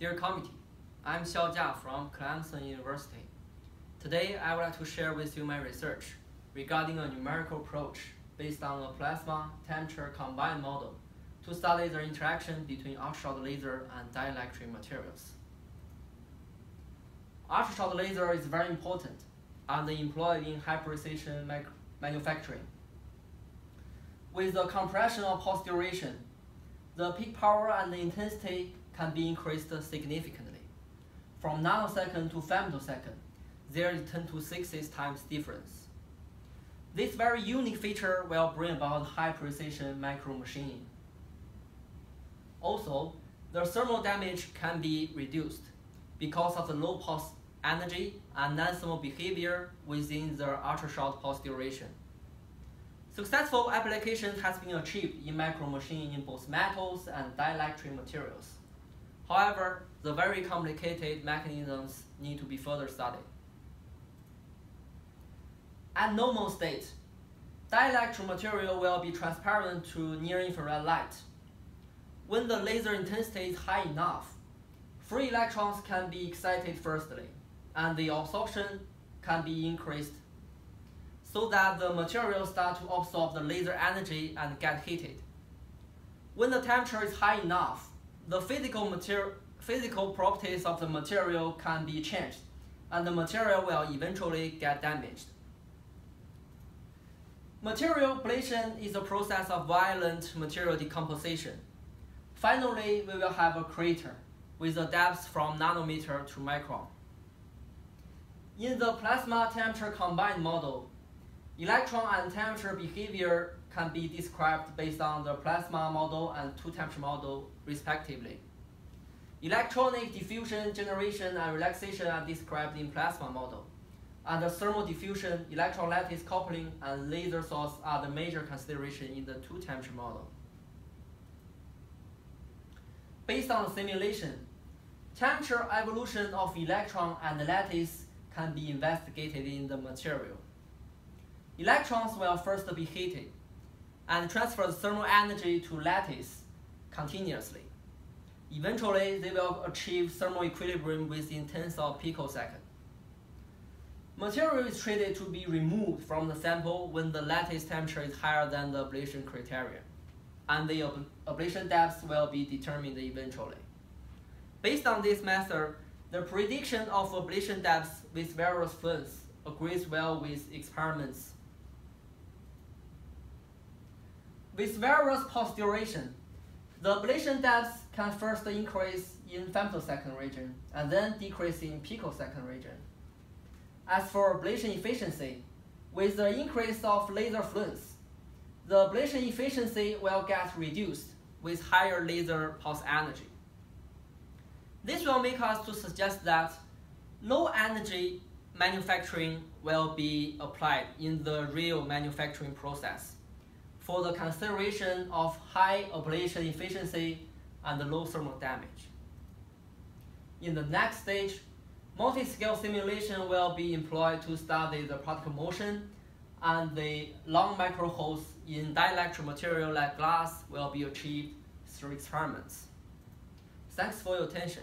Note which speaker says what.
Speaker 1: Dear committee, I'm Xiao Jia from Clemson University. Today, I would like to share with you my research regarding a numerical approach based on a plasma temperature combined model to study the interaction between ultrashort laser and dielectric materials. Ultrashort laser is very important and employed in high precision manufacturing. With the compression of pulse duration, the peak power and the intensity can be increased significantly. From nanosecond to femtosecond, there is 10 to 6 times difference. This very unique feature will bring about high precision micro machining. Also, the thermal damage can be reduced because of the low pulse energy and non-thermal behavior within the ultra-short pulse duration. Successful application has been achieved in micro machining in both metals and dielectric materials. However, the very complicated mechanisms need to be further studied. At normal state, dielectric material will be transparent to near-infrared light. When the laser intensity is high enough, free electrons can be excited firstly, and the absorption can be increased so that the material start to absorb the laser energy and get heated. When the temperature is high enough, the physical, material, physical properties of the material can be changed, and the material will eventually get damaged. Material ablation is a process of violent material decomposition. Finally, we will have a crater with a depth from nanometer to micron. In the plasma temperature combined model, electron and temperature behavior can be described based on the plasma model and two-temperature model, respectively. Electronic diffusion, generation, and relaxation are described in plasma model. And the thermal diffusion, electron lattice coupling, and laser source are the major consideration in the two-temperature model. Based on simulation, temperature evolution of electron and lattice can be investigated in the material. Electrons will first be heated and transfer the thermal energy to lattice continuously. Eventually, they will achieve thermal equilibrium within tens of picoseconds. Material is treated to be removed from the sample when the lattice temperature is higher than the ablation criteria, and the ablation depth will be determined eventually. Based on this method, the prediction of ablation depth with various fluence agrees well with experiments With various pulse duration, the ablation depth can first increase in femtosecond region and then decrease in picosecond region. As for ablation efficiency, with the increase of laser fluence, the ablation efficiency will get reduced with higher laser pulse energy. This will make us to suggest that low energy manufacturing will be applied in the real manufacturing process for the consideration of high ablation efficiency and low thermal damage. In the next stage, multi-scale simulation will be employed to study the particle motion and the long microholes in dielectric material like glass will be achieved through experiments. Thanks for your attention.